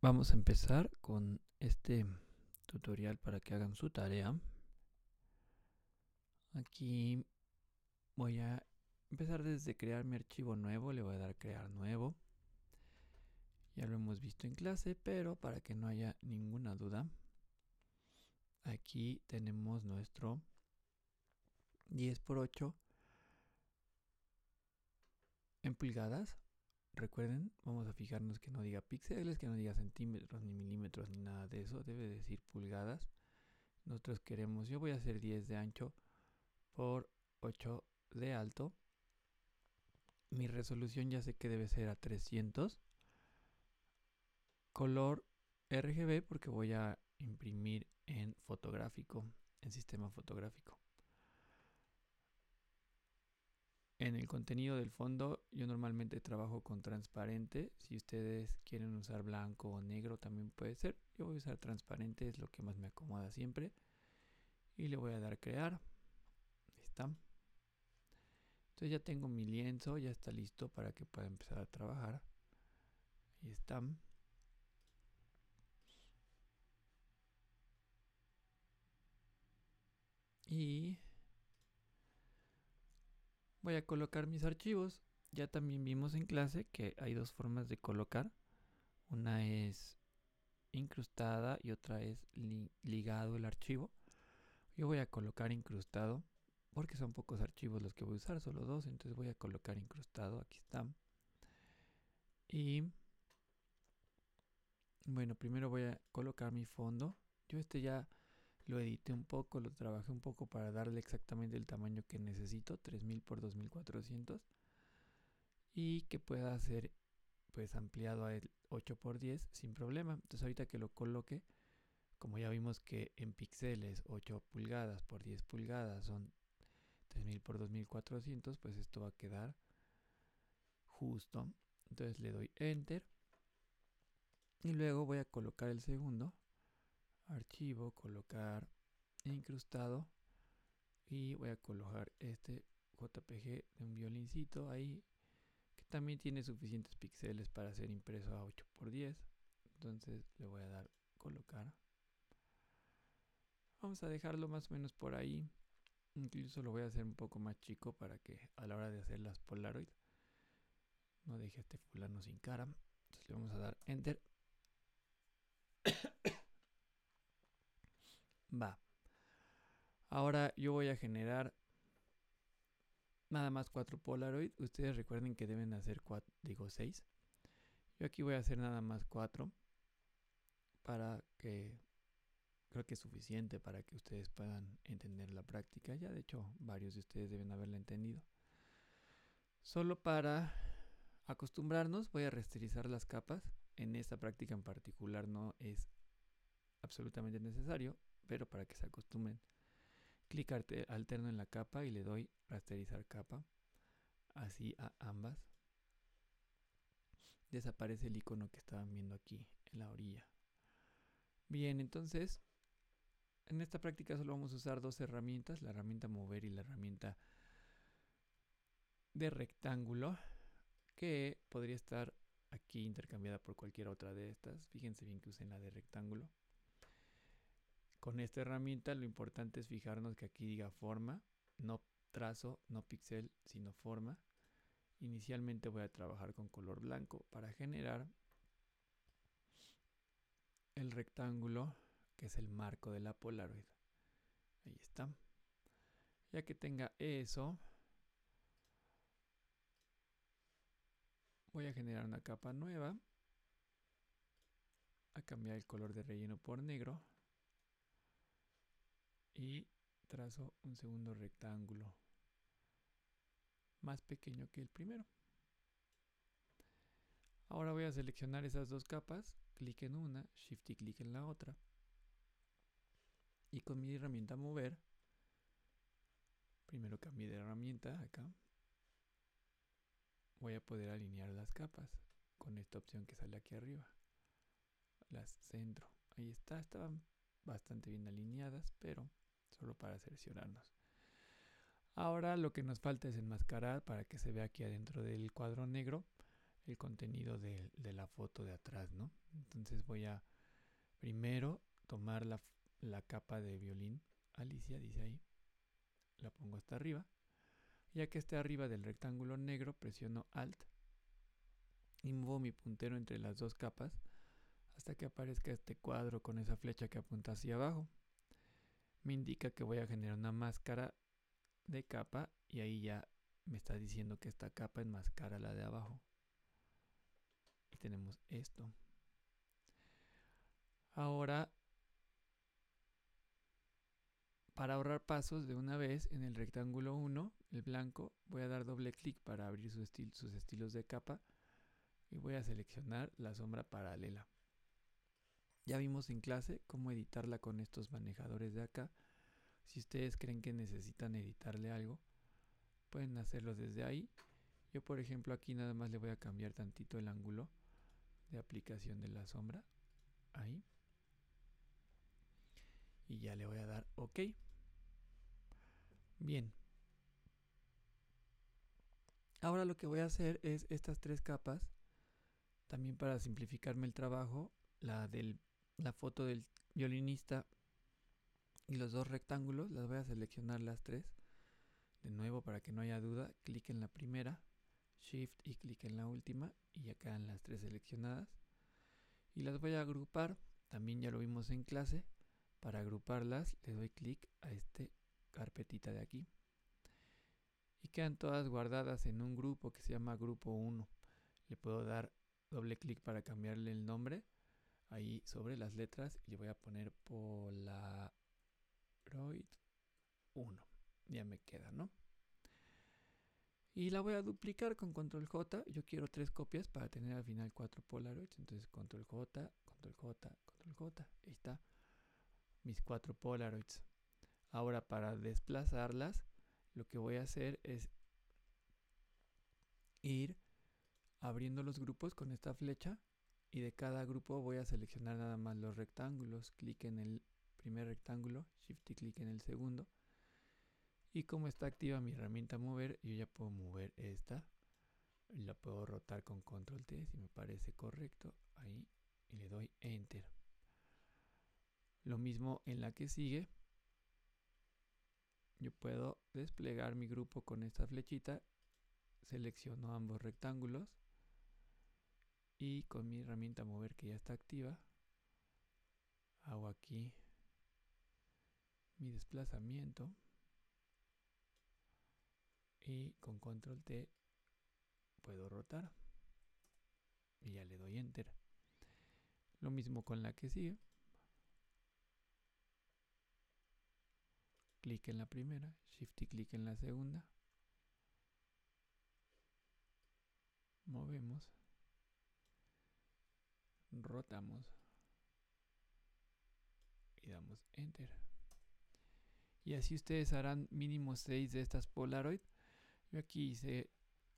Vamos a empezar con este tutorial para que hagan su tarea. Aquí voy a empezar desde crear mi archivo nuevo, le voy a dar crear nuevo. Ya lo hemos visto en clase, pero para que no haya ninguna duda, aquí tenemos nuestro 10 por 8 en pulgadas Recuerden, vamos a fijarnos que no diga píxeles, que no diga centímetros, ni milímetros, ni nada de eso. Debe decir pulgadas. Nosotros queremos, yo voy a hacer 10 de ancho por 8 de alto. Mi resolución ya sé que debe ser a 300. Color RGB porque voy a imprimir en fotográfico, en sistema fotográfico. En el contenido del fondo yo normalmente trabajo con transparente. Si ustedes quieren usar blanco o negro también puede ser. Yo voy a usar transparente, es lo que más me acomoda siempre. Y le voy a dar crear. Ahí está. Entonces ya tengo mi lienzo, ya está listo para que pueda empezar a trabajar. Ahí está. Y voy a colocar mis archivos. Ya también vimos en clase que hay dos formas de colocar. Una es incrustada y otra es ligado el archivo. Yo voy a colocar incrustado porque son pocos archivos los que voy a usar, solo dos, entonces voy a colocar incrustado, aquí está. Y bueno, primero voy a colocar mi fondo. Yo este ya lo edité un poco, lo trabajé un poco para darle exactamente el tamaño que necesito, 3000 por 2400 y que pueda ser pues ampliado a 8 por 10 sin problema. Entonces ahorita que lo coloque, como ya vimos que en píxeles 8 pulgadas por 10 pulgadas son 3000 por 2400, pues esto va a quedar justo. Entonces le doy enter y luego voy a colocar el segundo archivo, colocar incrustado. Y voy a colocar este JPG de un violincito ahí que también tiene suficientes píxeles para ser impreso a 8x10 entonces le voy a dar colocar. Vamos a dejarlo más o menos por ahí. Incluso lo voy a hacer un poco más chico para que a la hora de hacer las Polaroid no deje este fulano sin cara. Entonces le vamos a dar enter Va. Ahora yo voy a generar nada más cuatro Polaroid. Ustedes recuerden que deben hacer cuatro, digo 6. Yo aquí voy a hacer nada más cuatro para que creo que es suficiente para que ustedes puedan entender la práctica. Ya de hecho varios de ustedes deben haberla entendido. Solo para acostumbrarnos voy a resterizar las capas. En esta práctica en particular no es absolutamente necesario pero para que se acostumbren. Clic alterno en la capa y le doy rasterizar capa, así a ambas. Desaparece el icono que estaban viendo aquí en la orilla. Bien, entonces en esta práctica solo vamos a usar dos herramientas, la herramienta mover y la herramienta de rectángulo, que podría estar aquí intercambiada por cualquier otra de estas. Fíjense bien que usen la de rectángulo. Con esta herramienta lo importante es fijarnos que aquí diga forma, no trazo, no pixel, sino forma. Inicialmente voy a trabajar con color blanco para generar el rectángulo que es el marco de la Polaroid. Ahí está. Ya que tenga eso, voy a generar una capa nueva. A cambiar el color de relleno por negro y trazo un segundo rectángulo más pequeño que el primero. Ahora voy a seleccionar esas dos capas, clic en una, shift y clic en la otra. Y con mi herramienta mover, primero cambié de herramienta acá, voy a poder alinear las capas con esta opción que sale aquí arriba. Las centro. Ahí está, estaban bastante bien alineadas, pero solo para seleccionarnos. Ahora lo que nos falta es enmascarar para que se vea aquí adentro del cuadro negro el contenido de, de, la foto de atrás, ¿no? Entonces voy a primero tomar la, la capa de violín. Alicia dice ahí. La pongo hasta arriba. Ya que esté arriba del rectángulo negro, presiono Alt y muevo mi puntero entre las dos capas hasta que aparezca este cuadro con esa flecha que apunta hacia abajo. Me indica que voy a generar una máscara de capa y ahí ya me está diciendo que esta capa enmascara la de abajo. Y tenemos esto. Ahora, para ahorrar pasos de una vez en el rectángulo 1, el blanco, voy a dar doble clic para abrir sus, sus estilos de capa y voy a seleccionar la sombra paralela. Ya vimos en clase cómo editarla con estos manejadores de acá. Si ustedes creen que necesitan editarle algo, pueden hacerlo desde ahí. Yo por ejemplo aquí nada más le voy a cambiar tantito el ángulo de aplicación de la sombra. Ahí. Y ya le voy a dar OK. Bien. Ahora lo que voy a hacer es estas tres capas también para simplificarme el trabajo, la de la foto del violinista y los dos rectángulos, las voy a seleccionar las tres. De nuevo, para que no haya duda, clic en la primera, Shift y clic en la última y ya quedan las tres seleccionadas. Y las voy a agrupar, también ya lo vimos en clase. Para agruparlas le doy clic a este carpetita de aquí. Y quedan todas guardadas en un grupo que se llama grupo 1. Le puedo dar doble clic para cambiarle el nombre ahí sobre las letras y le voy a poner Polaroid 1 ya me queda no y la voy a duplicar con control J. Yo quiero tres copias para tener al final cuatro Polaroids. Entonces control J control J control J. Ahí está. Mis cuatro Polaroids. Ahora para desplazarlas lo que voy a hacer es ir abriendo los grupos con esta flecha y de cada grupo voy a seleccionar nada más los rectángulos. Clic en el primer rectángulo, shift y clic en el segundo. Y como está activa mi herramienta mover, yo ya puedo mover esta. La puedo rotar con control T si me parece correcto. Ahí y le doy enter. Lo mismo en la que sigue. Yo puedo desplegar mi grupo con esta flechita. Selecciono ambos rectángulos y con mi herramienta mover que ya está activa hago aquí mi desplazamiento y con control T puedo rotar y ya le doy enter. Lo mismo con la que sigue. Clic en la primera shift y clic en la segunda. Movemos rotamos y damos enter. Y así ustedes harán mínimo 6 de estas polaroid. Yo aquí hice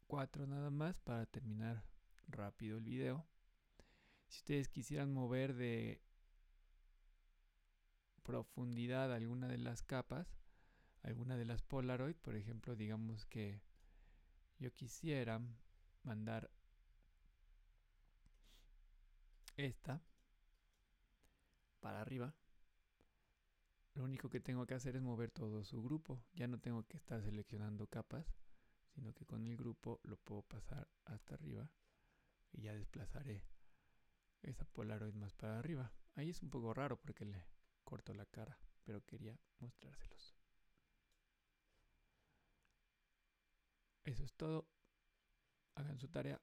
4 nada más para terminar rápido el video. Si ustedes quisieran mover de profundidad alguna de las capas alguna de las polaroid por ejemplo digamos que yo quisiera mandar esta para arriba, lo único que tengo que hacer es mover todo su grupo. Ya no tengo que estar seleccionando capas, sino que con el grupo lo puedo pasar hasta arriba y ya desplazaré esa Polaroid más para arriba. Ahí es un poco raro porque le corto la cara, pero quería mostrárselos. Eso es todo. Hagan su tarea.